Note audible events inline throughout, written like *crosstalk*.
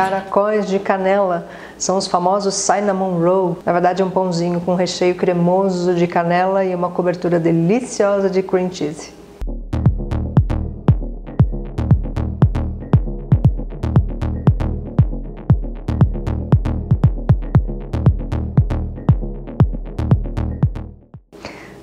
caracóis de canela. São os famosos cinnamon roll. Na verdade é um pãozinho com recheio cremoso de canela e uma cobertura deliciosa de cream cheese.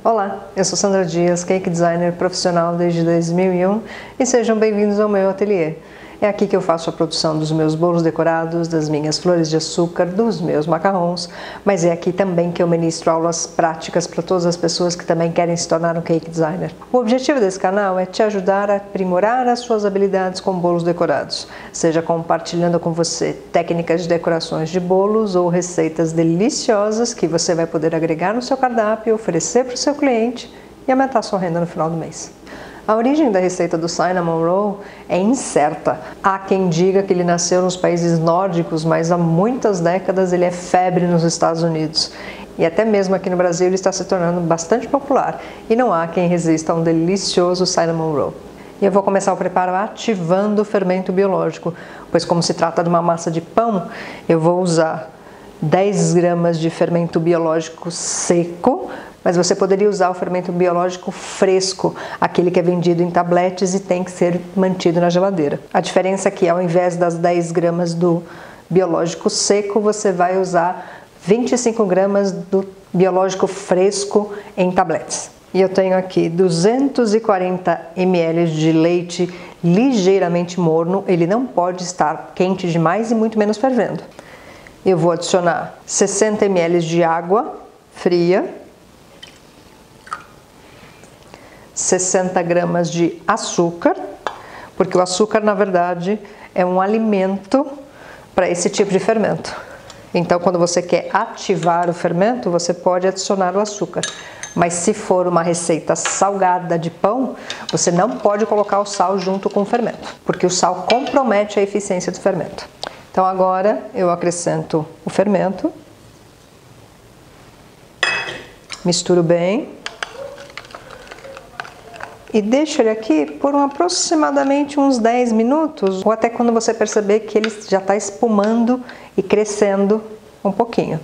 Olá, eu sou Sandra Dias, cake designer profissional desde 2001 e sejam bem-vindos ao meu ateliê. É aqui que eu faço a produção dos meus bolos decorados, das minhas flores de açúcar, dos meus macarrons, mas é aqui também que eu ministro aulas práticas para todas as pessoas que também querem se tornar um cake designer. O objetivo desse canal é te ajudar a aprimorar as suas habilidades com bolos decorados, seja compartilhando com você técnicas de decorações de bolos ou receitas deliciosas que você vai poder agregar no seu cardápio, oferecer para o seu cliente e aumentar sua renda no final do mês. A origem da receita do cinnamon roll é incerta. Há quem diga que ele nasceu nos países nórdicos, mas há muitas décadas ele é febre nos Estados Unidos. E até mesmo aqui no Brasil ele está se tornando bastante popular. E não há quem resista a um delicioso cinnamon roll. E eu vou começar o preparo ativando o fermento biológico, pois como se trata de uma massa de pão, eu vou usar 10 gramas de fermento biológico seco, mas você poderia usar o fermento biológico fresco, aquele que é vendido em tabletes e tem que ser mantido na geladeira. A diferença é que ao invés das 10 gramas do biológico seco, você vai usar 25 gramas do biológico fresco em tabletes. E eu tenho aqui 240 ml de leite ligeiramente morno, ele não pode estar quente demais e muito menos fervendo. Eu vou adicionar 60 ml de água fria 60 gramas de açúcar, porque o açúcar, na verdade, é um alimento para esse tipo de fermento. Então, quando você quer ativar o fermento, você pode adicionar o açúcar. Mas se for uma receita salgada de pão, você não pode colocar o sal junto com o fermento, porque o sal compromete a eficiência do fermento. Então agora eu acrescento o fermento, misturo bem e deixa ele aqui por um, aproximadamente uns 10 minutos ou até quando você perceber que ele já está espumando e crescendo um pouquinho.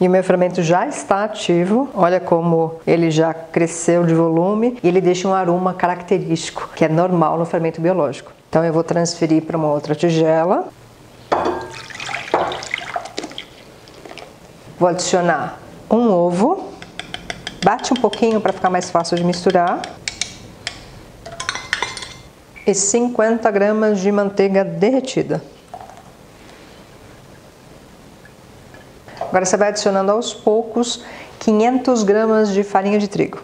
E o meu fermento já está ativo, olha como ele já cresceu de volume e ele deixa um aroma característico, que é normal no fermento biológico. Então eu vou transferir para uma outra tigela. Vou adicionar um ovo, bate um pouquinho para ficar mais fácil de misturar e 50 gramas de manteiga derretida. Agora você vai adicionando aos poucos 500 gramas de farinha de trigo.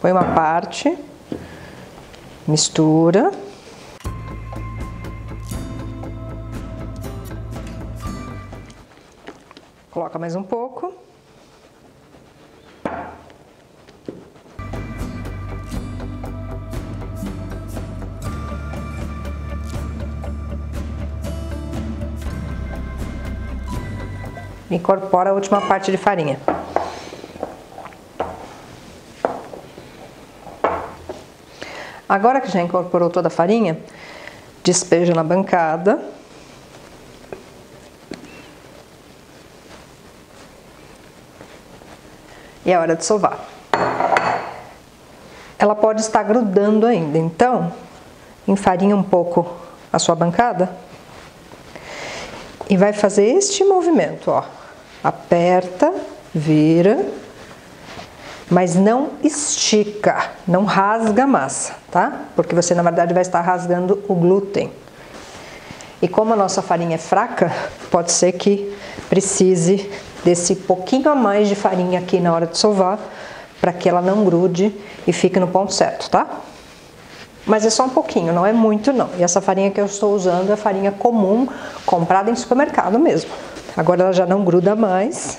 Põe uma parte, mistura. Coloca mais um pouco. Incorpora a última parte de farinha. Agora que já incorporou toda a farinha, despeja na bancada. E é hora de sovar. Ela pode estar grudando ainda, então enfarinha um pouco a sua bancada e vai fazer este movimento, ó aperta, vira, mas não estica, não rasga a massa, tá? Porque você na verdade vai estar rasgando o glúten. E como a nossa farinha é fraca, pode ser que precise desse pouquinho a mais de farinha aqui na hora de sovar, para que ela não grude e fique no ponto certo, tá? Mas é só um pouquinho, não é muito não. E essa farinha que eu estou usando é farinha comum, comprada em supermercado mesmo. Agora ela já não gruda mais.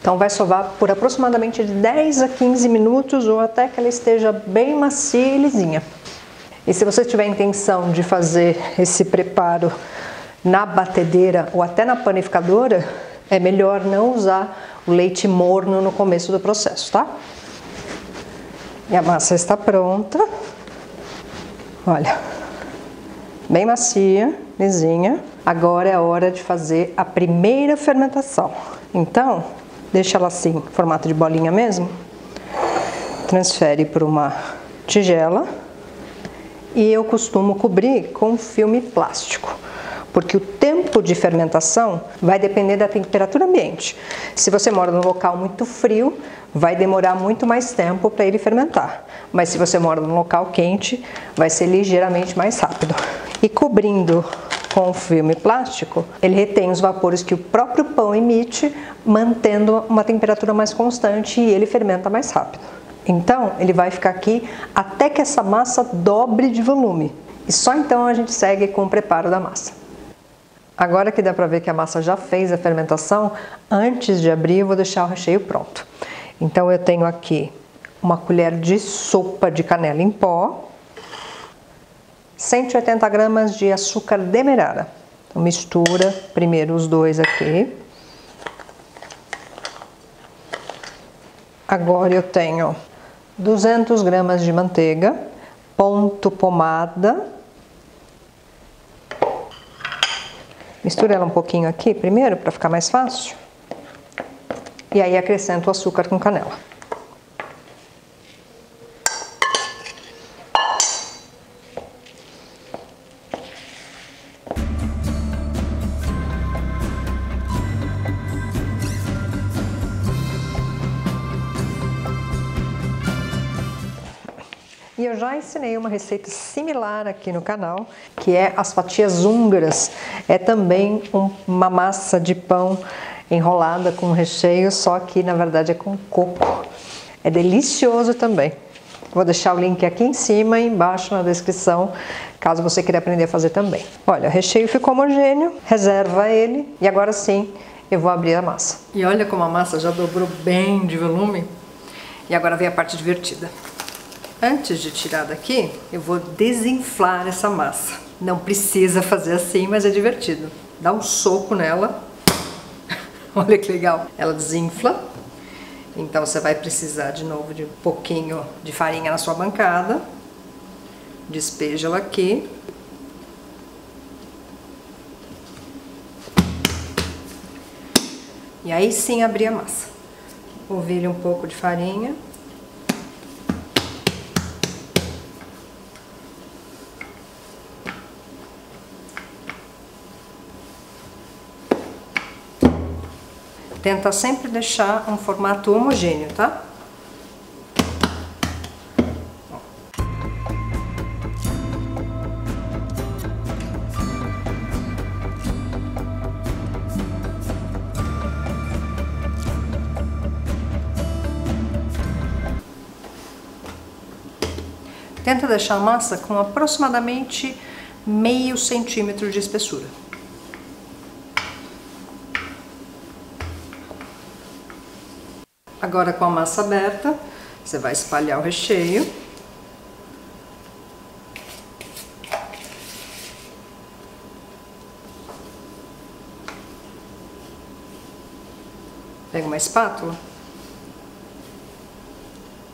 Então vai sovar por aproximadamente de 10 a 15 minutos ou até que ela esteja bem macia e lisinha. E se você tiver intenção de fazer esse preparo na batedeira ou até na panificadora, é melhor não usar o leite morno no começo do processo, tá? E a massa está pronta. Olha, bem macia Agora é a hora de fazer a primeira fermentação. Então, deixa ela assim, formato de bolinha mesmo. Transfere para uma tigela e eu costumo cobrir com filme plástico porque o tempo de fermentação vai depender da temperatura ambiente. Se você mora num local muito frio, vai demorar muito mais tempo para ele fermentar. Mas se você mora num local quente, vai ser ligeiramente mais rápido. E cobrindo com o filme plástico, ele retém os vapores que o próprio pão emite, mantendo uma temperatura mais constante e ele fermenta mais rápido. Então, ele vai ficar aqui até que essa massa dobre de volume. E só então a gente segue com o preparo da massa. Agora que dá para ver que a massa já fez a fermentação, antes de abrir eu vou deixar o recheio pronto. Então eu tenho aqui uma colher de sopa de canela em pó, 180 gramas de açúcar demerara. Então mistura primeiro os dois aqui. Agora eu tenho 200 gramas de manteiga, ponto pomada, Mistura ela um pouquinho aqui primeiro para ficar mais fácil. E aí acrescento o açúcar com canela. E eu já ensinei uma receita similar aqui no canal, que é as fatias húngaras. É também um, uma massa de pão enrolada com recheio, só que na verdade é com coco. É delicioso também. Vou deixar o link aqui em cima e embaixo na descrição, caso você queira aprender a fazer também. Olha, o recheio ficou homogêneo, reserva ele e agora sim eu vou abrir a massa. E olha como a massa já dobrou bem de volume. E agora vem a parte divertida. Antes de tirar daqui, eu vou desinflar essa massa. Não precisa fazer assim, mas é divertido. Dá um soco nela. *laughs* Olha que legal. Ela desinfla. Então você vai precisar de novo de um pouquinho de farinha na sua bancada. Despeja ela aqui. E aí sim abrir a massa. Polvilhe um pouco de farinha. Tenta sempre deixar um formato homogêneo, tá? Tenta deixar a massa com aproximadamente meio centímetro de espessura. Agora com a massa aberta, você vai espalhar o recheio. Pega uma espátula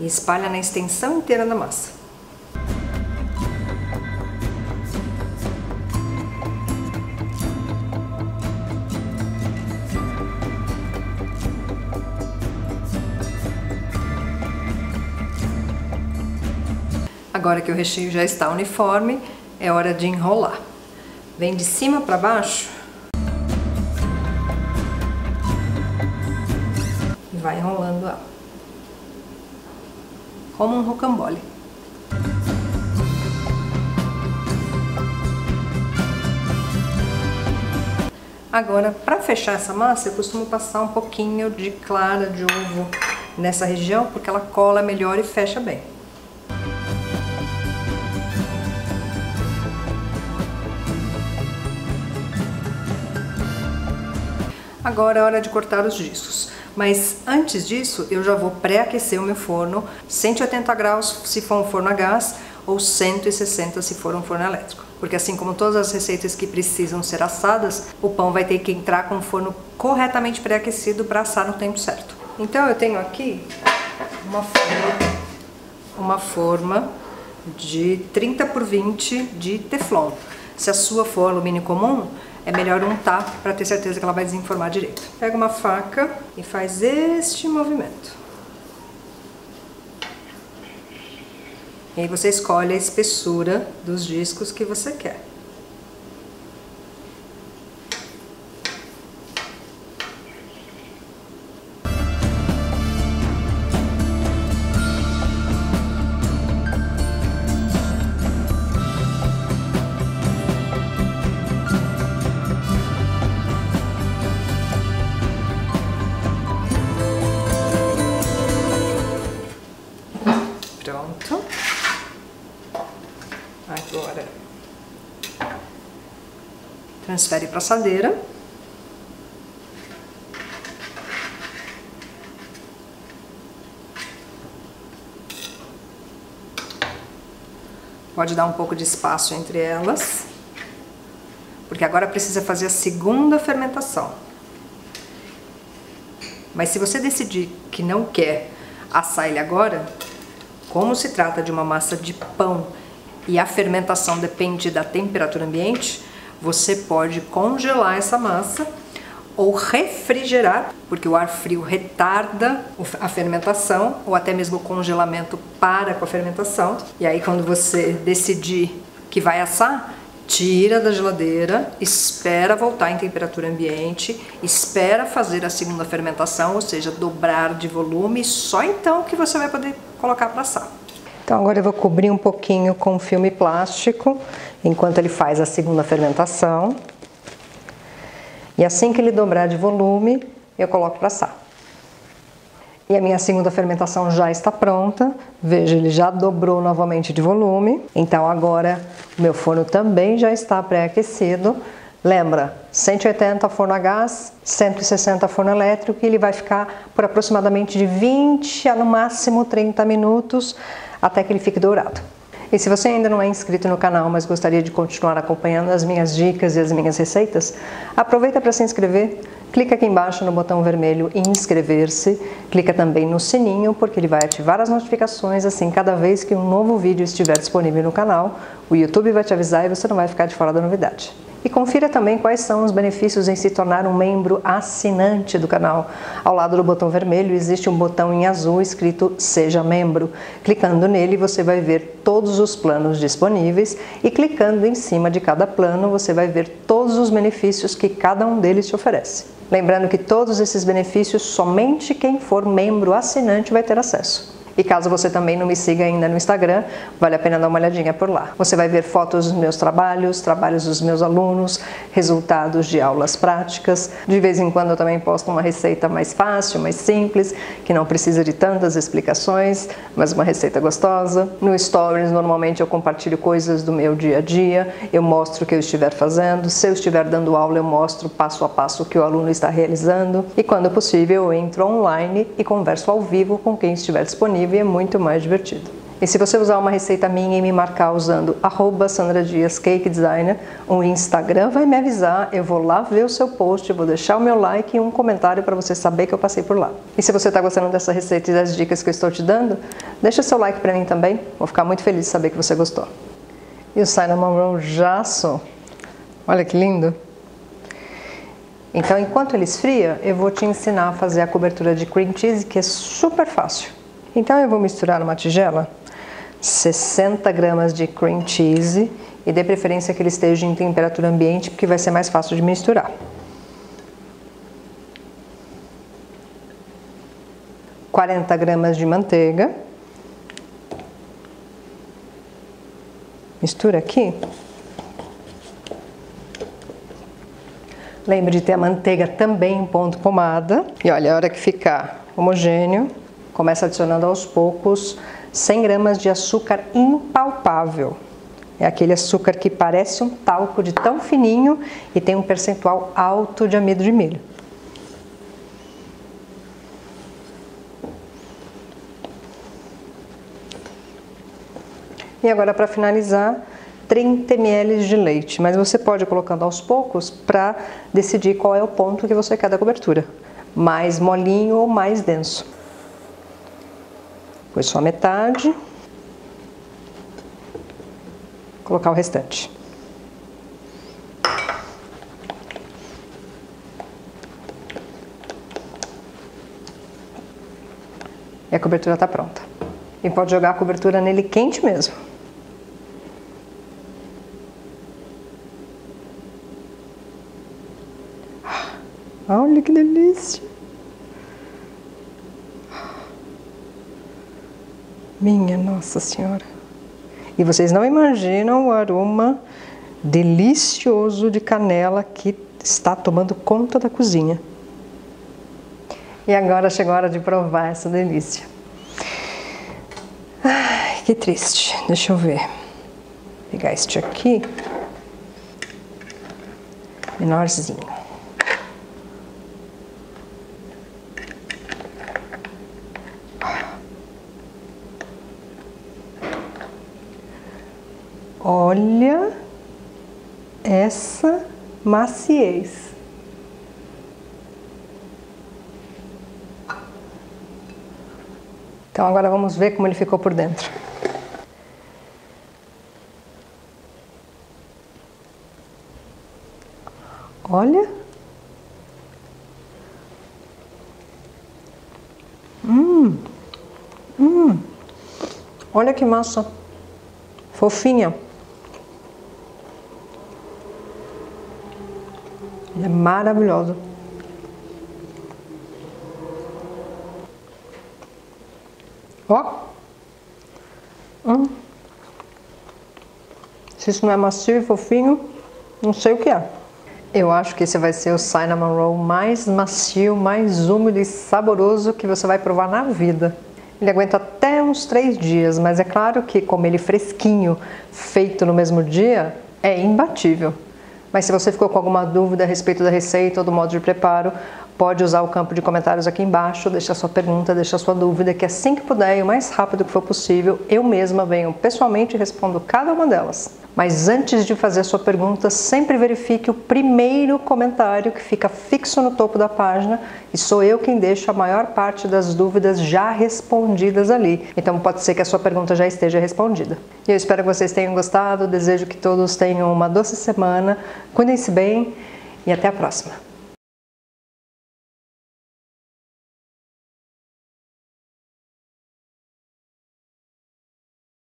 e espalha na extensão inteira da massa. Agora que o recheio já está uniforme, é hora de enrolar. Vem de cima para baixo e vai enrolando ela. Como um rocambole. Agora, para fechar essa massa, eu costumo passar um pouquinho de clara de ovo nessa região, porque ela cola melhor e fecha bem. Agora é hora de cortar os discos. Mas antes disso, eu já vou pré-aquecer o meu forno, 180 graus se for um forno a gás ou 160 se for um forno elétrico. Porque assim como todas as receitas que precisam ser assadas, o pão vai ter que entrar com o forno corretamente pré-aquecido para assar no tempo certo. Então eu tenho aqui uma forma, uma forma de 30 por 20 de teflon. Se a sua for alumínio comum, é melhor untar para ter certeza que ela vai desenformar direito. Pega uma faca e faz este movimento. E aí você escolhe a espessura dos discos que você quer. Transfere para a assadeira. Pode dar um pouco de espaço entre elas, porque agora precisa fazer a segunda fermentação. Mas se você decidir que não quer assar ele agora, como se trata de uma massa de pão e a fermentação depende da temperatura ambiente, você pode congelar essa massa ou refrigerar, porque o ar frio retarda a fermentação ou até mesmo o congelamento para com a fermentação. E aí quando você decidir que vai assar, tira da geladeira, espera voltar em temperatura ambiente, espera fazer a segunda fermentação, ou seja, dobrar de volume, só então que você vai poder colocar para assar. Então agora eu vou cobrir um pouquinho com filme plástico, enquanto ele faz a segunda fermentação. E assim que ele dobrar de volume, eu coloco para assar. E a minha segunda fermentação já está pronta. Veja, ele já dobrou novamente de volume. Então agora o meu forno também já está pré-aquecido. Lembra, 180 forno a gás, 160 forno elétrico e ele vai ficar por aproximadamente de 20 a no máximo 30 minutos até que ele fique dourado. E se você ainda não é inscrito no canal, mas gostaria de continuar acompanhando as minhas dicas e as minhas receitas, aproveita para se inscrever, clica aqui embaixo no botão vermelho inscrever-se, clica também no sininho porque ele vai ativar as notificações, assim cada vez que um novo vídeo estiver disponível no canal, o YouTube vai te avisar e você não vai ficar de fora da novidade. E confira também quais são os benefícios em se tornar um membro assinante do canal. Ao lado do botão vermelho existe um botão em azul escrito Seja Membro. Clicando nele você vai ver todos os planos disponíveis e clicando em cima de cada plano você vai ver todos os benefícios que cada um deles te oferece. Lembrando que todos esses benefícios somente quem for membro assinante vai ter acesso. E caso você também não me siga ainda no Instagram, vale a pena dar uma olhadinha por lá. Você vai ver fotos dos meus trabalhos, trabalhos dos meus alunos, resultados de aulas práticas. De vez em quando eu também posto uma receita mais fácil, mais simples, que não precisa de tantas explicações, mas uma receita gostosa. No Stories, normalmente eu compartilho coisas do meu dia a dia, eu mostro o que eu estiver fazendo. Se eu estiver dando aula, eu mostro passo a passo o que o aluno está realizando. E quando possível, eu entro online e converso ao vivo com quem estiver disponível é muito mais divertido. E se você usar uma receita minha e me marcar usando arroba Sandra Dias Cake Designer, o Instagram vai me avisar, eu vou lá ver o seu post, vou deixar o meu like e um comentário para você saber que eu passei por lá. E se você está gostando dessa receita e das dicas que eu estou te dando, deixa seu like para mim também, vou ficar muito feliz de saber que você gostou. E o cinnamon roll jaço, olha que lindo! Então, enquanto ele esfria, eu vou te ensinar a fazer a cobertura de cream cheese, que é super fácil. Então eu vou misturar numa tigela 60 gramas de cream cheese e dê preferência que ele esteja em temperatura ambiente porque vai ser mais fácil de misturar. Quarenta gramas de manteiga. Mistura aqui. Lembre de ter a manteiga também em ponto pomada. E olha, a hora que ficar homogêneo, Começa adicionando aos poucos 100 gramas de açúcar impalpável. É aquele açúcar que parece um talco de tão fininho e tem um percentual alto de amido de milho. E agora para finalizar, 30 ml de leite, mas você pode ir colocando aos poucos para decidir qual é o ponto que você quer da cobertura, mais molinho ou mais denso põe só metade. Colocar o restante. E a cobertura está pronta. E pode jogar a cobertura nele quente mesmo. Nossa Senhora! E vocês não imaginam o aroma delicioso de canela que está tomando conta da cozinha. E agora chegou a hora de provar essa delícia. Ai, que triste. Deixa eu ver. Vou pegar este aqui. Menorzinho. Olha essa maciez. Então agora vamos ver como ele ficou por dentro. Olha. Hum. Hum. Olha que massa. Fofinha. É maravilhoso. Ó. Hum. Se isso não é macio e fofinho, não sei o que é. Eu acho que esse vai ser o cinnamon roll mais macio, mais úmido e saboroso que você vai provar na vida. Ele aguenta até uns três dias, mas é claro que comer ele fresquinho, feito no mesmo dia, é imbatível. Mas se você ficou com alguma dúvida a respeito da receita ou do modo de preparo, pode usar o campo de comentários aqui embaixo, deixar sua pergunta, deixar sua dúvida, que assim que puder e o mais rápido que for possível, eu mesma venho pessoalmente e respondo cada uma delas. Mas antes de fazer a sua pergunta, sempre verifique o primeiro comentário que fica fixo no topo da página e sou eu quem deixa a maior parte das dúvidas já respondidas ali. Então pode ser que a sua pergunta já esteja respondida. E eu espero que vocês tenham gostado, desejo que todos tenham uma doce semana, cuidem-se bem e até a próxima.